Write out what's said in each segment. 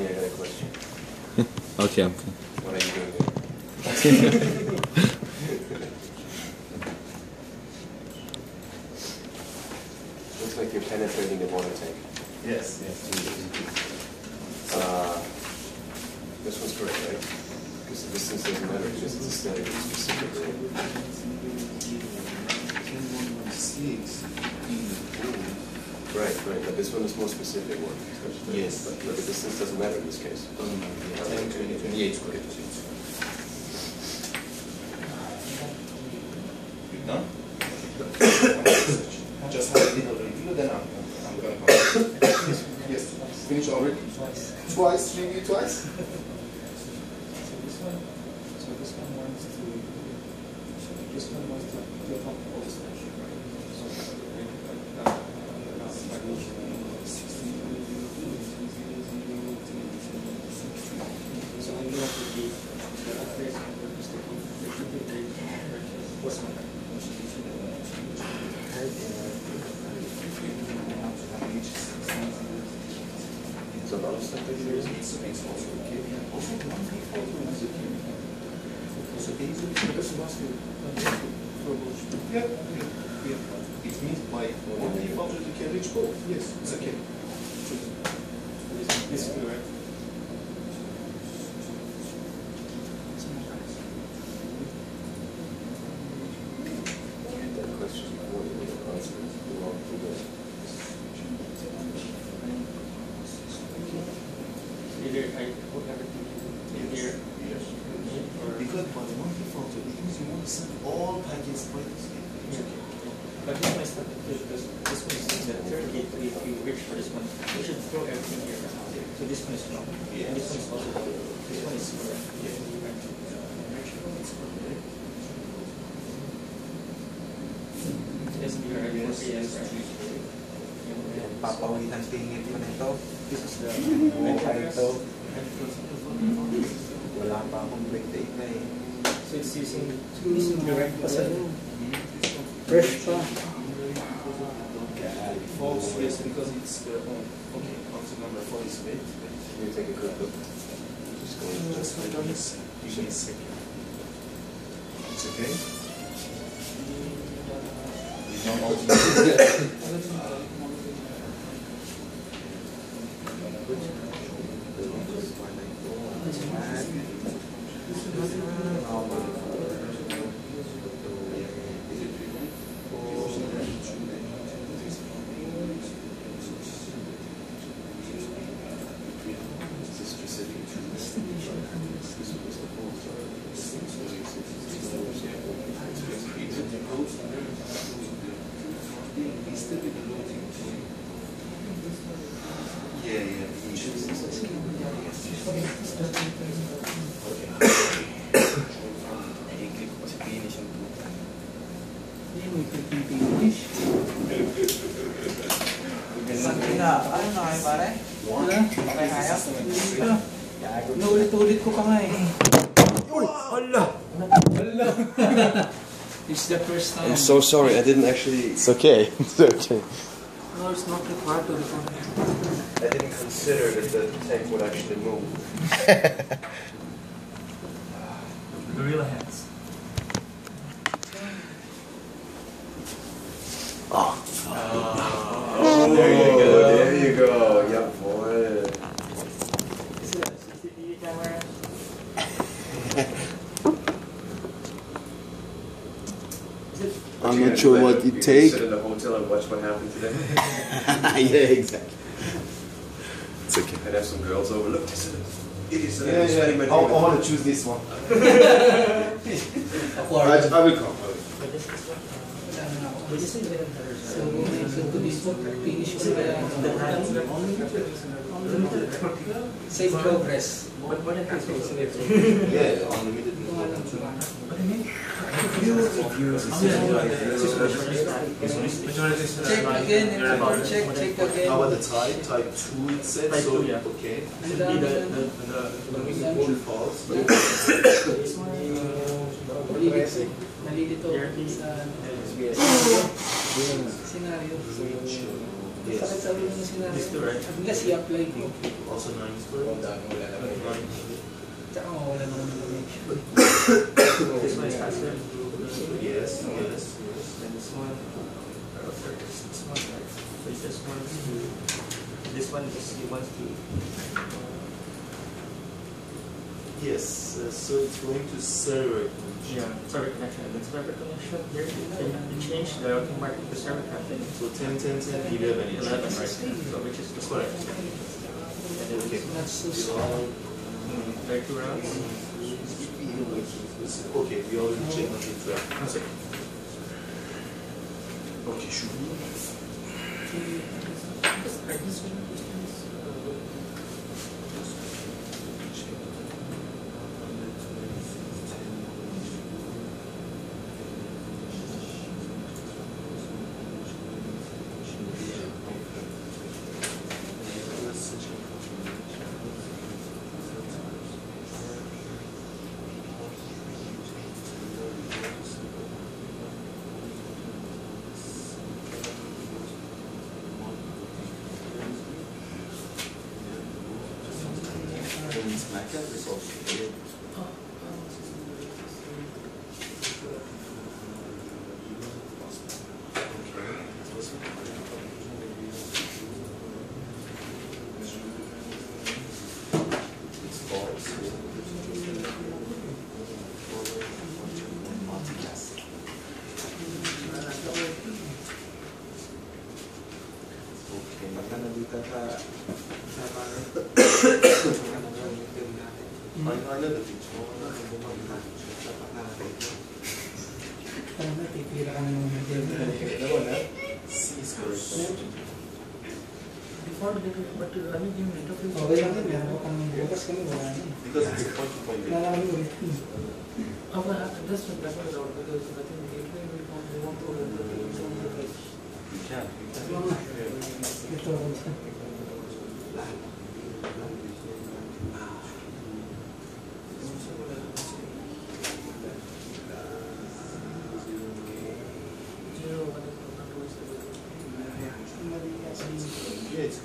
Johnny, I got a question. Okay, okay. What are you doing here? Looks like you're penetrating the water tank. Yes, yes. Uh, This one's correct, right? Because the distance doesn't matter, it's just the study specifically. Six in the pool. Right, right, but this one is more specific one. Yes. But but the distance doesn't matter in this case. Doesn't matter, yeah. Ten, twenty, twenty-eight square feet. You done? Just have a little review, then I'm, I'm gonna come. Yes, finish already? Twice. Twice, review twice? So this one, so this one wants to, so this one wants to do a pump over station, right? So, like, uh, uh, like, sixteen. So I know that the, the address of the mistake, the should be the, what's my? There's a lot of stuff that you're using. It's, it's also okay. Also, one default one is okay. So these are Because it Yeah, yeah. It means by one default you can reach both. Yes, it's okay. this is correct. Throw everything here. So this one is wrong. And this one is also, this one is correct. Yes, we are, yes, yes, right. Papawitan tingin mo nito. This is the. Mukha ito. Wala pa akong break date na eh. So it's using, is direct. Fresh pa. False, yes, because it's the, oh, okay, also number four is wait, wait. Can you take a quick look? Just go. Just wait on this, give me a second. It's okay? We don't also. This is specific to this. This was the full story. Yeah, yeah. Sakit na. Ano na kayo pare? Wala. Kaya? Naulit-ulit ko pa nga eh. Uy! Hala! It's the first time. I'm so sorry, I didn't actually. It's okay. It's okay. No, it's not required to record. I didn't consider that the tank would actually move. Gorilla hands. Oh, there you go, there you go. Yeah, boy. Is it a CCTV camera? I'm not sure what you it can take. Sit in the hotel and watch what happened today. yeah, exactly. It's okay. and have some girls over. Look, this is it is. Uh, yeah, yeah, I, I want to choose this one. I, I will come. So, so to this one, finish ko the Save progress. What, what if it's Yeah, unlimited. Check again, and check, check again. How about the type? Type 2 it said, Type so, two, yeah. okay. And then, True, false. Nalilito. Nalilito sa scenario. Yes. Sakit sa ulo na sinabi. This two, right? Unless i-apply mo. Also nine square. Nine. Tsaka mawala naman ng connection. This one is faster. Yes, yes. Then this one. uh, after this, this one, right? So it just wants to. This one is he wants to. Yes, uh, so it's going to server. Yeah, server connection. And then server connection here, they have change the routing mark to server traffic. So 10, 10, 10, 11 is 11, right? right. So which is the Correct. And then Okay. Not so We slow. all- mm, there are two routes. Okay, we already checked on the track. No, sir. Okay, should we? It's false. Okay. Pagka nandito sa sa parang ano na yung film natin. I, I know the picture. Dapat natin. Parang natitira ka na ng medyo. C is correct. Before the but uh, I mean, yung interface. Okay lang yun. Meron ko pang bukas kami. Wala na. eh. Because it's a point to point. Wala na kami ulit. Oh, well, that's what that's what I was because I think the gateway will want they want to hold the things on the page. You can. You Mga can. ito ako dyan. Zero, what is the number is the Mali kasi. Yeah, it's good. I think it's that False. Okay,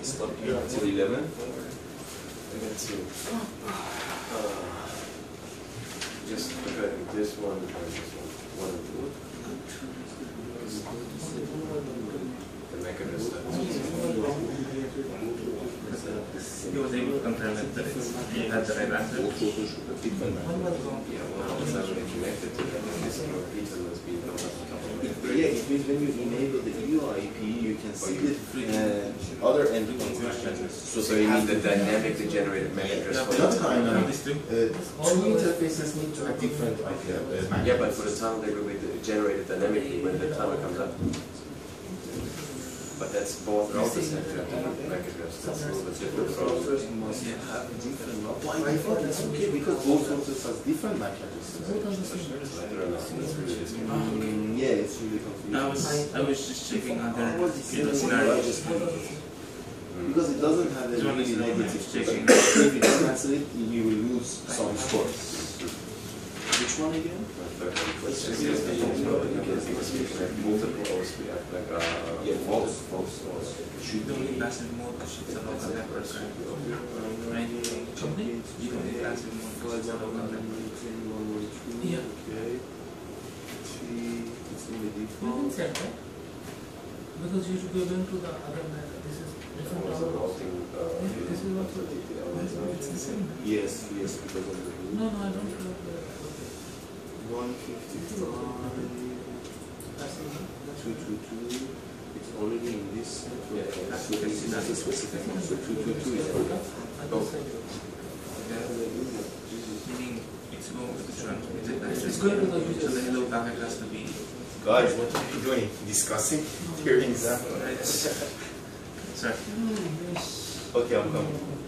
stop here until 11. And then to, uh, just comparing this one and this one, one and two. The mechanism. That He was able to confirm that it's, had the right answer. Yeah, it. Yeah, means when you enable the EoIP, you can see the uh, other endpoints. So, so you need the dynamically generated MAC address for Not dynamic. Two? Interfaces need to have different IP. Yeah, but for the tunnel, they will be generated dynamically when the tunnel comes up. But that's both routers have to have MAC address, that's a little bit different from. Browsers must have different. By default, it's okay because both browsers has different MAC addresses. I don't know, that's really this. Mm, yeah, it's really confusing. I was, I was just checking other What is you know, scenarios. Because it doesn't have a This one really negative checking. If you cancel it, you will lose some scores. Which one again? Let's just use the, because it must be like multiple hosts, we have like, uh, Yeah, false, false, false, false. Should The be. only passive mode because it's a local network, right? Right? You can do passive mode because it's a local network. Yeah. Okay. It's in the You can default. set that. Because you should be going to the other map. This is different also tower. routing, uh, Yeah, this is also, it's the same. Yes, yes, because of the No, no, I don't 151 It's already in this. Yeah, as you can see, 222 is okay. Oh. Meaning it's going to the transmitter. It's going to the hello packet has to be. Guys, what are you doing? Discussing? Hearing example. Sorry. Oh, okay, I'm coming.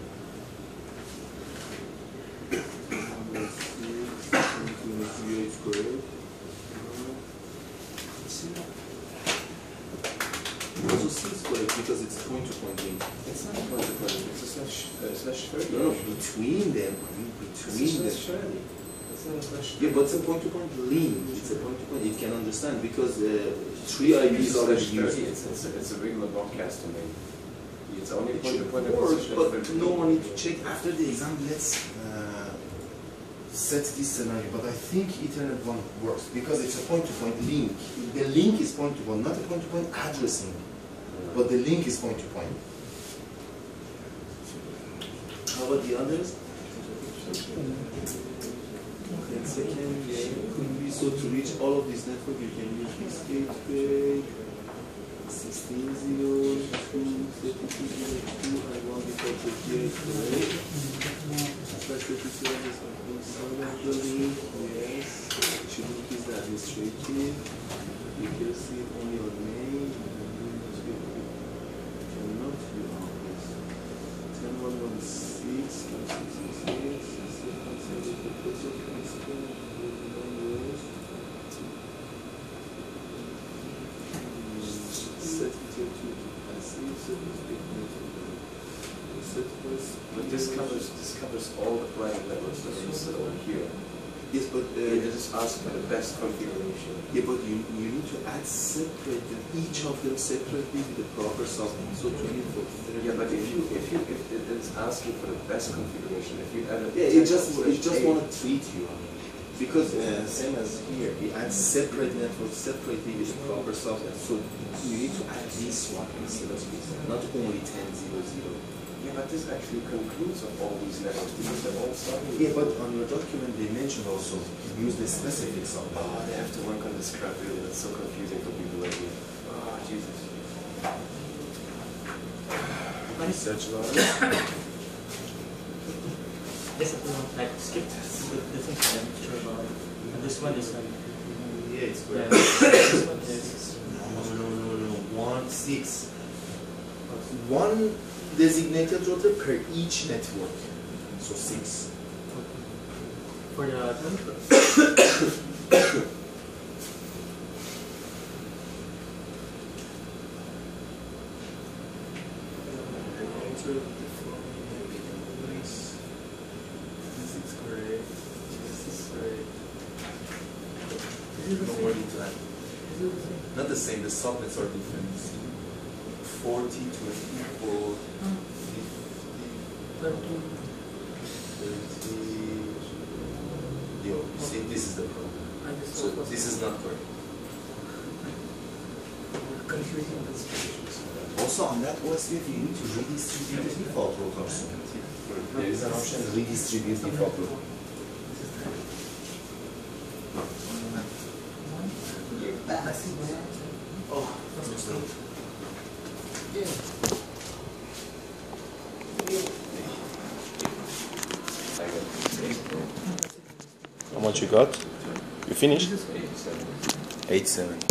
Because it's point to point link. It's not point to point, it's a slash, uh, slash thirty. No, no, between them, I mean It's a between slash them. thirty. It's not a question. Yeah, but it's a point-to-point link. It's a point-to-point. It can understand because uh, three IPs It's used. it's, it's, a, it's a regular broadcast domain. It's only It point to point work, but no one need to check after the exam. Let's uh, set this scenario. But I think Ethernet one works because it's a point-to-point link. The link is point-to-point, not a point-to-point addressing, but the link is point-to-point. How about the others? And second, yeah, could be so to reach all of this network, you can use this gateway. 1602, 3202, I want it for the gateway. Slash 37 is inside of the link, yes. It should increase the administrative. You can see on ですね。But It uh, just asks for the best configuration. yeah, but you you need to add separate each of them separately with the proper subnet. So 24. Yeah, but if you if you if it is asking for the best configuration, if you add a Yeah, it just it just want to treat you. Because uh, same as here, we add separate network separately with the proper software. So you need to add this one instead of this, not only 10.0.0. Yeah, but this actually concludes of all these networks because they're all starting. Yeah, but on your document they mentioned also use the specific subnet. Oh, ah, they have to work on this crap really. That's so confusing for people like me. Oh, Jesus. Research bar. This is not like skip the, the things I'm sure about. And this one is like, Yeah, it's yeah, this one is, No, no, no, no. One six. One designated router per each network. So six. for the, Enter the following links. This is correct. This is correct. No more need to add. Not the same, the subnets are different. 40, 24, 50, 30. Yo, see, this is the problem. So this is not correct. confusing the situations. Also on that OSPF, you need to redistribute the default route also. There is an option redistribute default route. Oh, How much you got? You finished? Eight, seven. Eight seven.